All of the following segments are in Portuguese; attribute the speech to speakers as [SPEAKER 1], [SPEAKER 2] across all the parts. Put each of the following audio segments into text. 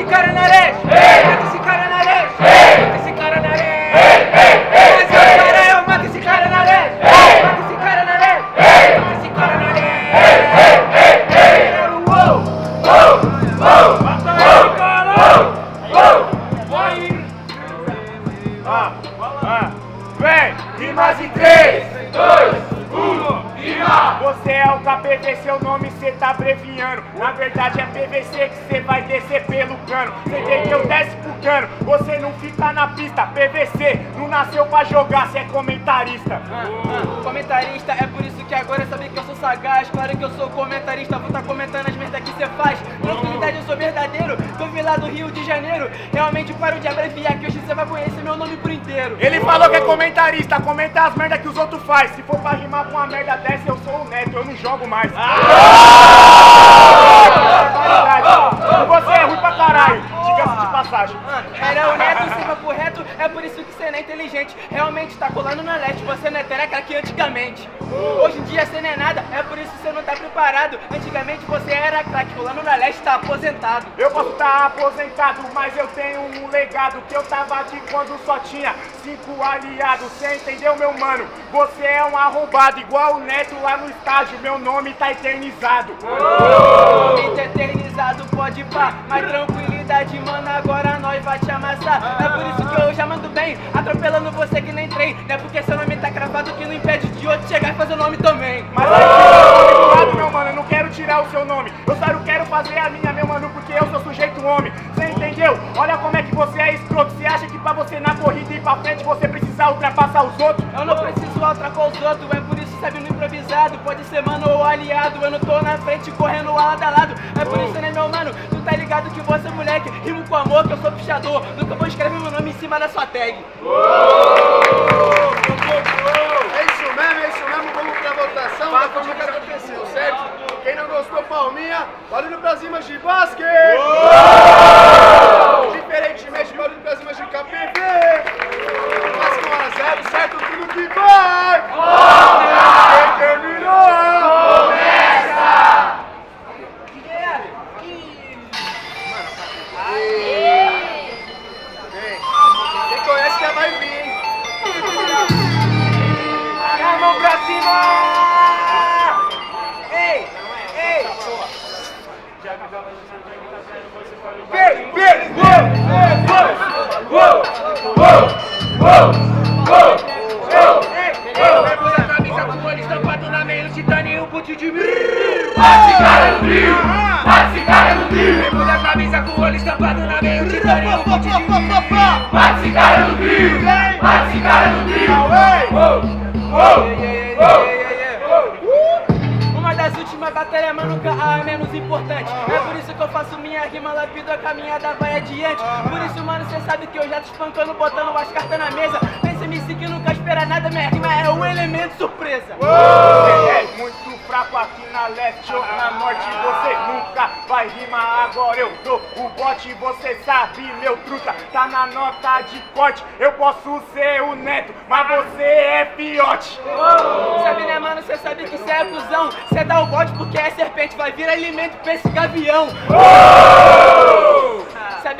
[SPEAKER 1] esse
[SPEAKER 2] Você é o nome cê tá abreviando. Na verdade é PVC que cê vai descer pelo cano. Cê entendeu? Desce pro cano, você não fica na pista. PVC não nasceu pra jogar, cê é comentarista.
[SPEAKER 1] Ah, ah, comentarista, é por isso que agora sabe que eu sou sagaz. Claro que eu sou comentarista, vou tá comentando as merdas que cê faz. Tranquilidade, eu sou verdadeiro. Lá do Rio de Janeiro. Realmente paro de abreviar, que hoje cê vai conhecer meu nome por inteiro.
[SPEAKER 2] Ele falou que é comentarista, comenta as merda que os outros faz. Se for pra rimar com uma merda dessa, eu sou o neto, eu não jogo mais. Barbaridade. Você é ruim pra caralho, diga-se de passagem.
[SPEAKER 1] Mano, era o neto, sempre correto, é por isso que você não é inteligente. Realmente tá colando na leste, você não é tereca que antigamente. Hoje em dia você não é nada, é por isso que você não tá preparado. Antigamente você era craque, colando na leste, tá aposentado.
[SPEAKER 2] Eu posso estar aposentado, mas eu tenho um legado que eu tava aqui quando só tinha cinco aliados. Cê entendeu, meu mano? Você é um arrombado, igual o Neto lá no estádio. Meu nome tá eternizado.
[SPEAKER 1] Mente eternizado, pode pá, mas tranquilidade, mano, agora nós vai te amassar. É por isso que eu já mando bem, atropelando você que nem trem. Não é porque seu nome tá cravado que não impede de outro chegar e fazer o nome também.
[SPEAKER 2] Mas aí tira o nome do lado, meu mano, eu não quero tirar o seu nome. Eu só quero fazer a minha, meu mano, porque eu sou sujeito homem. Você entendeu? Olha como é que você é escroto. Você acha que pra você na corrida ir pra frente você precisa ultrapassar os outros?
[SPEAKER 1] Eu não preciso ultrapassar os outros, é por improvisado. Pode ser mano ou aliado, eu não tô na frente correndo lado a lado. É por isso, né, meu mano? Tu tá ligado que você, moleque, rimo com amor, que eu sou pichador. Nunca vou escrever meu nome em cima da sua tag.
[SPEAKER 3] É isso mesmo, é isso mesmo. Vamos pra votação forma que aconteceu, certo? Quem não gostou, palminha. Barulho pras rimas de
[SPEAKER 2] cima! Ei! Ei! Vem, vem! Uou! Uou! Uou! Uou! Camisa com o olho estampado na boot de Bate cara no trio! Bate cara no trio! Lembro da camisa com o olho estampado
[SPEAKER 1] batalhas, mas nunca a menos importante. É por isso que eu faço minha rima, lapido a caminhada vai adiante. Por isso, mano, cê sabe que eu já te espancando, botando as cartas na mesa. Vem cê me seguir, nunca espera nada, minha rima é o elemento surpresa.
[SPEAKER 2] Você é fraco aqui na leste ou na norte Você nunca vai rimar agora Eu dou o bote, você sabe, meu truta Tá na nota de corte Eu posso ser o neto, mas você é fiote
[SPEAKER 1] Sabe, né, mano? Cê sabe que cê é cuzão. Cê dá o bote porque é serpente, vai vir alimento pra esse gavião.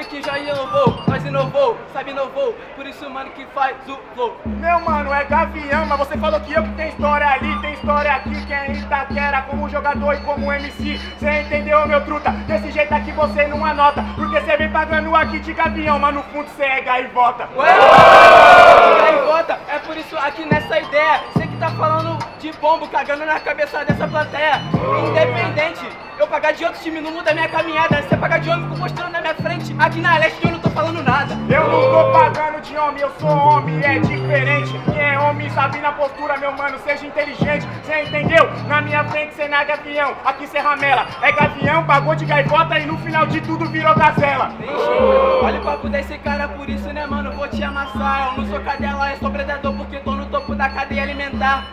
[SPEAKER 1] Sabe que já inovou, nós inovou, sabe inovou, por isso, mano, que faz o flow.
[SPEAKER 2] Meu mano, é gavião, mas você falou que eu que tem história ali Tem história aqui, que é Itaquera Como jogador e como MC Cê entendeu, meu truta? Desse jeito aqui você não anota Porque cê vem pagando aqui de gavião Mas no fundo cê é gaivota
[SPEAKER 1] Ué, gaivota, é por isso aqui nessa ideia. Você que tá falando de bombo, cagando na cabeça dessa plateia. Independente, eu pagar de outro time não muda minha caminhada. Você pagar de homem, fico mostrando frente. Aqui na leste eu não tô falando nada.
[SPEAKER 2] Eu não tô pagando de homem, eu sou homem, é diferente. Quem é homem sabe na postura, meu mano, seja inteligente. Cê entendeu? Na minha frente cê não é gavião, aqui cê ramela. É gavião, pagou de gaivota e no final de tudo virou gazela.
[SPEAKER 1] Olha o papo desse cara, por isso, né, mano, vou te amassar. Eu não sou cadela, eu sou da cadeia alimentar.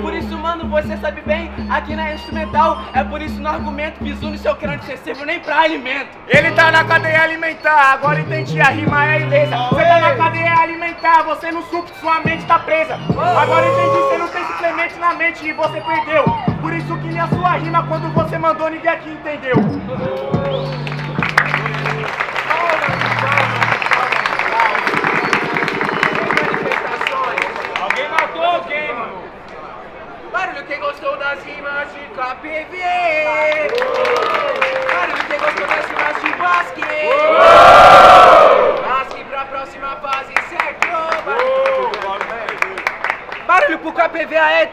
[SPEAKER 1] Por isso, mano, você sabe bem, aqui na instrumental, é por isso no argumento, piso no seu crânio, cê serve nem pra alimento.
[SPEAKER 2] Ele tá na cadeia alimentar, agora entendi, a rima é ilesa. Você tá na cadeia alimentar, você no suco, sua mente tá presa. Agora entendi, você não tem suplemento na mente e você perdeu. Por isso que na sua rima, quando você mandou, ninguém aqui entendeu.
[SPEAKER 4] De KPV. Barulho gostou das rimas de basque. Basque pra próxima fase, certo? Barulho,
[SPEAKER 5] Barulho pro KPV, aê!